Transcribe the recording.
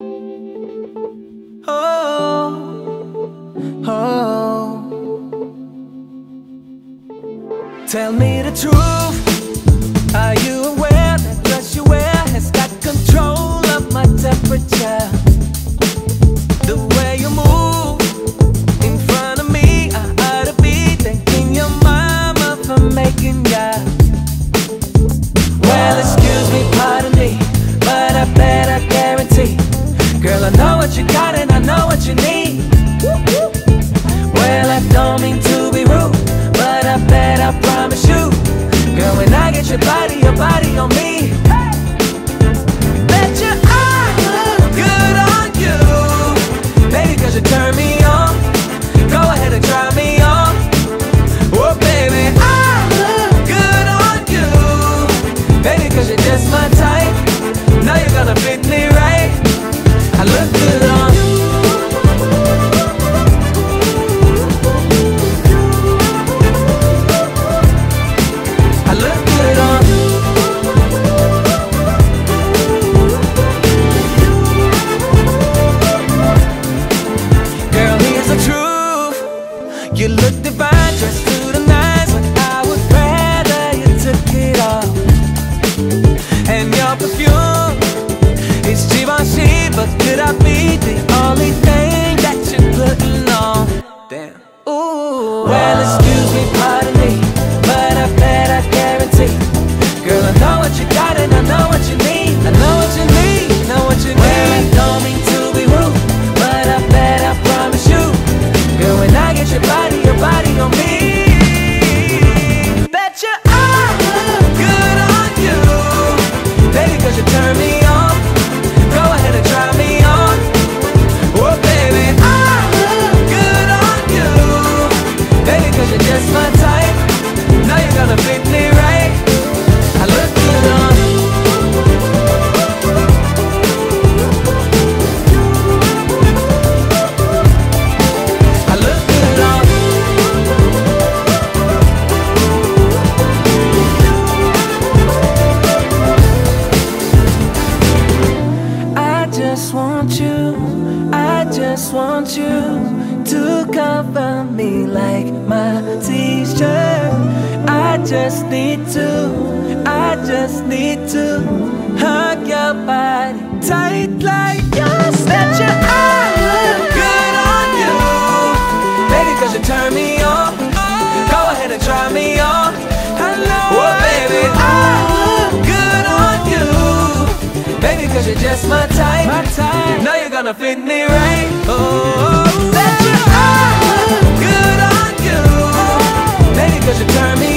Oh, oh. Tell me the truth. Are you aware that dress you wear has got control of my temperature? The way you move in front of me, I ought to be thanking your mama for making ya. Well, excuse me, pardon me, but I bet I guarantee, girl, I know what you got and I know what you need. Well, I don't mean to You look divine, dressed to the nines But I would rather you took it off And your perfume But could I be the only thing that you're putting on? Damn Ooh Well, excuse me, pardon me But I bet I guarantee Girl, I know what you got just want you to cover me like my t-shirt. I just need to, I just need to hug your body tight like your I look good on you, baby, cause you turn me on. Go ahead and try me on. Oh, baby, I look good on you. Baby, cause you're just my type. My type tryna fit me right. Oh, that you are good on you, baby, you turn me.